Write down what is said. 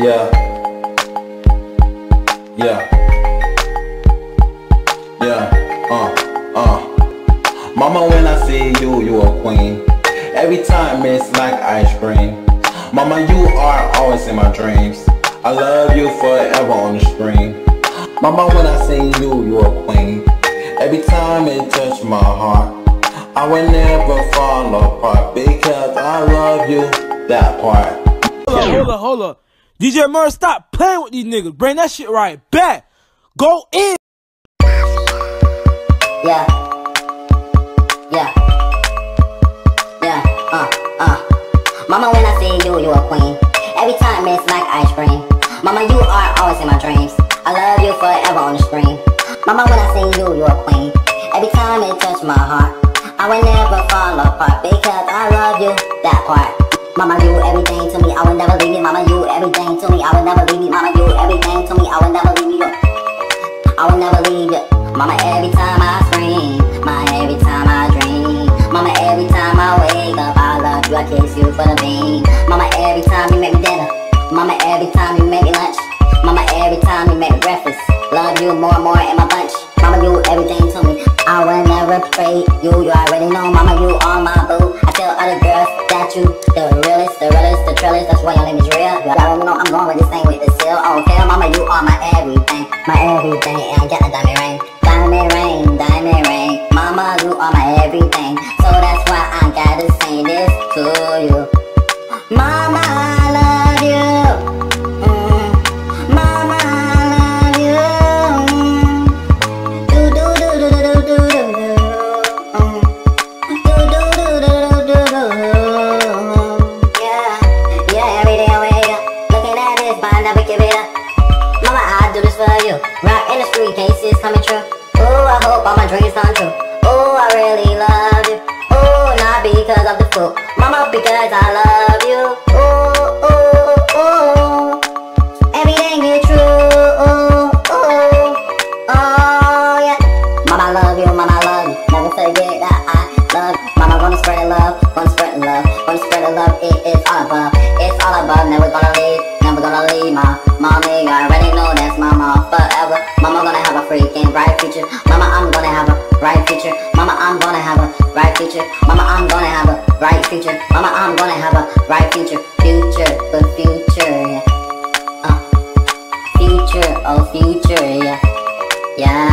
Yeah. Yeah. Yeah. Uh. Uh. Mama, when I see you, you a queen. Every time it's like ice cream. Mama, you are always in my dreams. I love you forever on the screen. Mama, when I see you, you a queen. Every time it touch my heart, I will never fall apart because I love you, that part. Hold up, hold up, hold up. DJ Murr, stop playing with these niggas. Bring that shit right back. Go in. Yeah. Yeah. Yeah. Uh, uh. Mama, when I see you, you a queen. Every time it's like ice cream. Mama, you are always in my dreams. I love you forever on the screen. Mama, when I see you, you a queen. Every time it touch my heart, I will never fall apart because I love you, that part. Mama, you everything to me, I will never leave you. Mama, for the beam. Mama, every time you make me dinner, Mama, every time you make me lunch, Mama, every time you make me breakfast, love you more and more in my bunch. Mama, you everything to me. I will never trade you, you already know, Mama, you are my boo. I tell other girls that you the realest, the realest, the trillest, that's why your name is real. You already know I'm going with this thing with the seal. Okay, Mama, you are my everything, my everything, and I got a diamond ring. Diamond ring, diamond ring. Mama, you are my everything. So that's Mama, I love you. Mama, I love you. Do do do do do do do do. Yeah, yeah. Every day I wake up, looking at this, but never give it up. Mama, I do this for you. Rock in the street, cases coming true. Oh, I hope all my dreams come true. Oh, I really love. Mama, because I love you. Oh, oh, oh. Everything is true. Oh, oh, oh, yeah. Mama, I love you. Mama, I love you. Never forget that I love you. Mama, gonna spread love. Gonna spread love. Gonna spread love. It is all above. It's all above. Never gonna leave. Never gonna leave my mommy. I already know that's mama forever. Mama gonna have a freaking bright future. Mama, I'm gonna have a Right future. Mama, I'm gonna have a right future. Mama, I'm gonna have a right future. Mama, I'm gonna have a right future. Future, the future, yeah. Uh, future, oh future, yeah. Yeah.